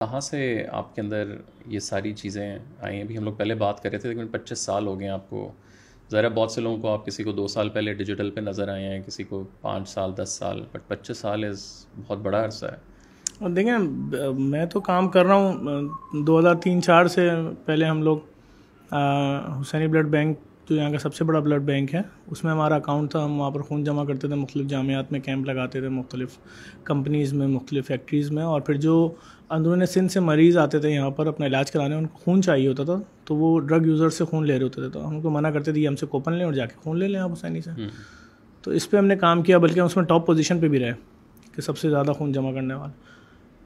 कहाँ से आपके अंदर ये सारी चीज़ें आई हैं? अभी हम लोग पहले बात कर रहे थे लेकिन पच्चीस साल हो गए हैं आपको। ज़रा बहुत से लोगों को आप किसी को दो साल पहले डिजिटल पे नज़र आए हैं, किसी को पाँच साल, दस साल बट पच्चीस साल इज़ बहुत बड़ा अरसा है। और देखें, मैं तो काम कर रहा हूँ, दो हज़ार तीन चार से पहले हम लोग हुसैनी ब्लड बैंक जो यहाँ का सबसे बड़ा ब्लड बैंक है। उसमें हमारा अकाउंट था हम वहाँ पर खून जमा करते थे मुख्तलिफ़ जामियात में कैंप लगाते थे मुख्तलिफ़ कंपनीज़ में मुख्तलिफ़ फैक्ट्रीज़ में। और फिर जो अंदरून सिंध से मरीज़ आते थे यहाँ पर अपना इलाज कराने उनको खून चाहिए होता था तो वो ड्रग यूज़र से खून ले रहे होते थे। तो हम उनको मना करते थे ये हमसे कोपन लें और जाके खून ले लें आप हुसैनी से। हम्म। तो इस पर हमने काम किया बल्कि हम उसमें टॉप पोजीशन पे भी रहे कि सबसे ज़्यादा खून जमा करने वाला।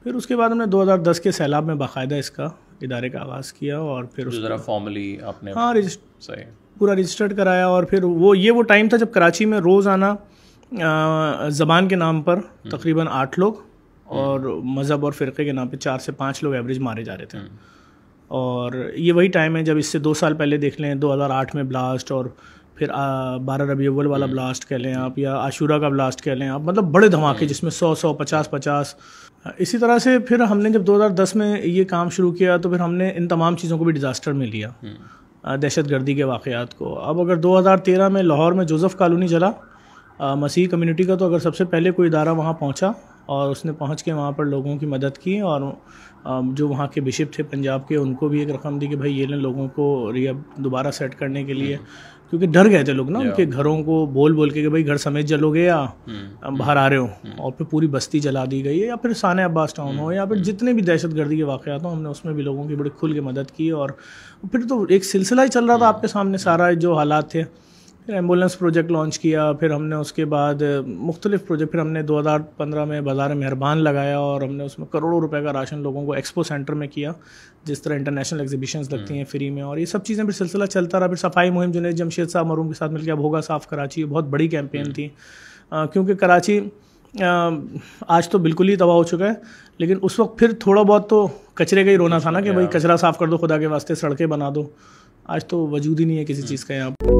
फिर उसके बाद हमने 2010 के सैलाब में बाकायदा इसका इदारे का आगाज़ किया और फिर ज़रा फॉर्मली आपने हाँ सही। पूरा रजिस्टर्ड कराया और फिर वो ये वो टाइम था जब कराची में रोज़ आना ज़बान के नाम पर हम्म। तकरीबन आठ लोग और मज़हब और फ़िरक़े के नाम पे चार से पाँच लोग एवरेज मारे जा रहे थे हम्म। और ये वही टाइम है जब इससे दो साल पहले देख लें 2008 में ब्लास्ट और फिर बारह रबी अव्वल वाला हम्म। ब्लास्ट कह लें आप या आशूरा का ब्लास्ट कह लें आप मतलब बड़े धमाके जिसमें सौ सौ पचास पचास इसी तरह से फिर हमने जब 2010 में ये काम शुरू किया तो फिर हमने इन तमाम चीज़ों को भी डिज़ास्टर में लिया दहशत गर्दी के वाक़ात को। अब अगर 2013 में लाहौर में जोज़फ़ कॉलोनी जला मसीह कम्युनिटी का तो अगर सबसे पहले कोई इदारा वहाँ पहुँचा और उसने पहुँच के वहाँ पर लोगों की मदद की और जो वहाँ के बिशप थे पंजाब के उनको भी एक रकम दी कि भाई ये लें लोगों को रिया दोबारा सेट करने के लिए। क्योंकि डर गए थे लोग ना उनके घरों को बोल बोल के कि भाई घर समेत जलोगे या हम्म। बाहर आ रहे हो। हम्म। और फिर पूरी बस्ती जला दी गई है या फिर साने अब्बास टाउन हो या फिर हम्म। जितने भी दहशत गर्दी के वाक़ात हो हमने उसमें भी लोगों की बड़ी खुल के मदद की और फिर तो एक सिलसिला ही चल रहा था आपके सामने सारा जो हालात थे। एंबुलेंस प्रोजेक्ट लॉन्च किया फिर हमने उसके बाद मुख्तलिफ़ प्रोजेक्ट फिर हमने 2015 में बाज़ार मेहरबान लगाया और हमने उसमें करोड़ों रुपए का राशन लोगों को एक्सपो सेंटर में किया जिस तरह इंटरनेशनल एग्जीबिशंस लगती हैं फ्री में और ये सब चीज़ें फिर सिलसिला चलता रहा। फिर सफ़ाई मुहिम जुनेद जमशेद साहब मरूम के साथ मिलकर अब होगा साफ़ कराची बहुत बड़ी कैंपेन थी। क्योंकि कराची आज तो बिल्कुल ही तबाह हो चुका है लेकिन उस वक्त फिर थोड़ा बहुत तो कचरे का ही रोना था ना कि भाई कचरा साफ़ कर दो खुदा के वास्ते सड़कें बना दो। आज तो वजूद ही नहीं है किसी चीज़ का यहाँ। पर